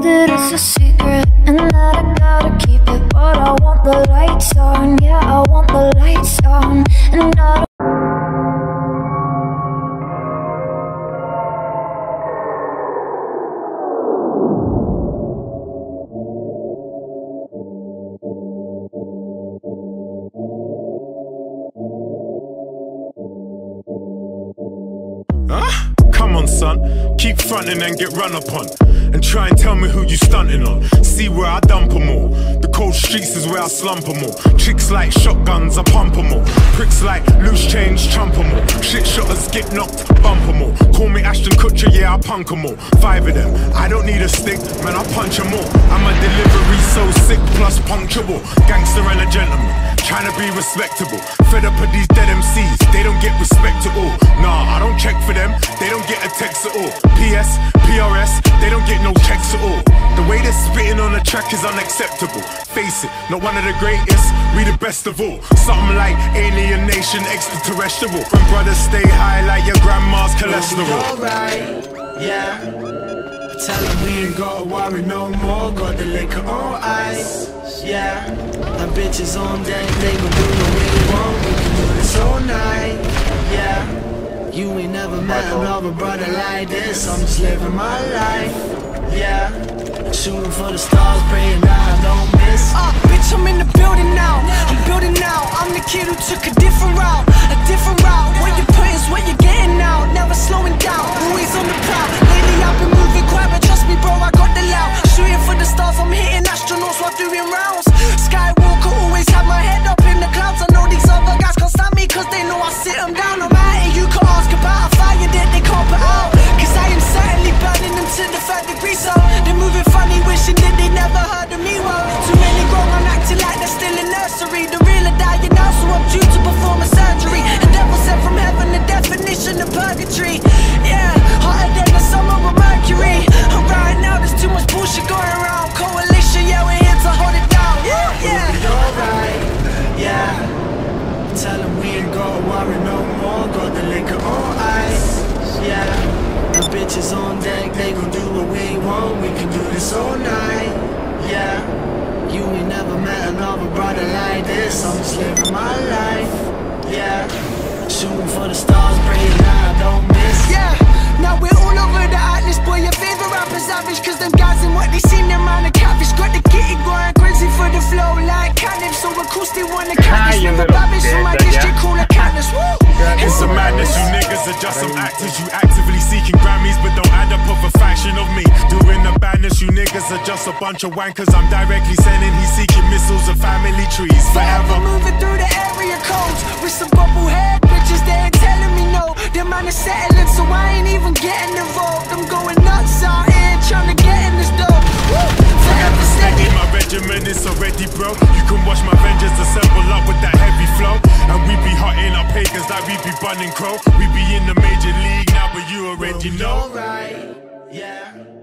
that it's a secret and that I gotta keep it. But I want the lights on, yeah, I want On, son. Keep fronting and get run upon. And try and tell me who you stunting on. See where I dump 'em all. The cold streets is where I slump 'em all. Tricks like shotguns, I pump 'em all. Pricks like loose change, chump 'em all. Shit shotters get knocked, bump 'em all. Call me Ashton Kutcher, yeah, I punk 'em all. Five of them. I don't need a stick, man, I punch 'em all. I'm a delivery so sick plus punctual. Gangster and a gentleman. Trying to be respectable. Fed up of these dead MCs, they don't get respect at all. They don't get a text at all. PS, PRS, they don't get no checks at all. The way they're spitting on the track is unacceptable. Face it, not one of the greatest, we the best of all. Something like alienation, extraterrestrial. When brothers stay high like your grandma's cholesterol. Alright, yeah. Tell them we ain't gotta worry no more. Got the liquor on ice, yeah. My bitches on deck, they gon' do what we want. Never met a brother like this. I'm just living my life, yeah. Shooting for the stars, praying that I don't miss. Uh, bitch, I'm in the building now. I'm building now. I'm the kid who took a different route, Yeah, hotter than the summer of Mercury. And right now, there's too much bullshit going around. Coalition, yeah, we're here to hold it down. Yeah, yeah. Tell we ain't gotta worry no more. Got the liquor on ice, yeah. The bitches on deck, they gon' do what we want. We can do this all night, yeah. You ain't never met another brother like this. I'm just living my life, yeah. Shooting for the stars, praying I don't now we're all over the atlas, boy. Your favorite rapper's average, cause them guys and what they seem, them man, the catfish. Got the kitty going crazy for the flow, like cannabis. So acoustic, wanna catfish. you Never little babish, so my district call a cactus. Woo! It's a madness, you niggas are just some actors. You actively seeking Grammys, but don't add up of a fraction of me. Doing the badness, you niggas are just a bunch of wankers. I'm directly sending, he's seeking missiles of family trees. Forever moving through the area codes with some bubble head bitches. They ain't telling me no. Them man is settling, like we be crow. We be in the major league now, but you already know. Alright, yeah.